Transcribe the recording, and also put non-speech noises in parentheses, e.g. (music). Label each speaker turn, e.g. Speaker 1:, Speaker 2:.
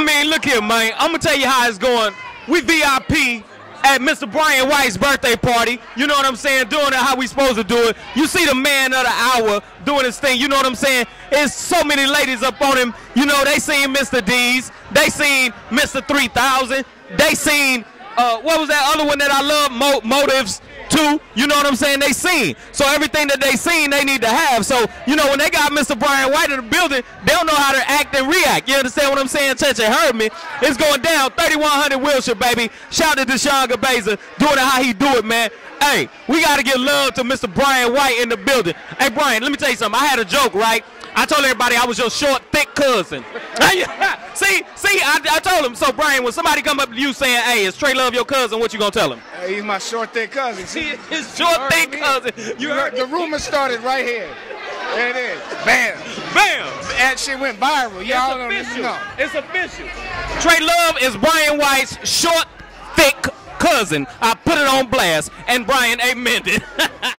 Speaker 1: I mean, look here, man. I'm gonna tell you how it's going. We VIP at Mr. Brian White's birthday party. You know what I'm saying? Doing it how we supposed to do it. You see the man of the hour doing his thing. You know what I'm saying? There's so many ladies up on him. You know, they seen Mr. D's. They seen Mr. 3000. They seen, uh, what was that other one that I love? Mo- Motives too. You know what I'm saying? They seen. So everything that they seen, they need to have. So, you know, when they got Mr. Brian White in the building, they don't know how to act and react. You understand what I'm saying? You heard me. It's going down. 3100 Wilshire, baby. Shout out to Deshaun Gabeza doing it how he do it, man. Hey, we got to give love to Mr. Brian White in the building. Hey, Brian, let me tell you something. I had a joke, right? I told everybody I was your short, thick cousin. (laughs) (laughs) see, see, I, I told him. So, Brian, when somebody come up to you saying, "Hey, is TreLuv your cousin?" What you gonna tell him?
Speaker 2: Hey, he's my short, thick cousin.
Speaker 1: See, (laughs) his short, thick cousin.
Speaker 2: You heard the rumor started right here. There it is. Bam.
Speaker 1: Bam.
Speaker 2: That shit went viral. Y'all don't
Speaker 1: it's official.
Speaker 2: know.
Speaker 1: It's official. TreLuv is Brian White's short, thick cousin. I put it on blast, and Brian amended. (laughs)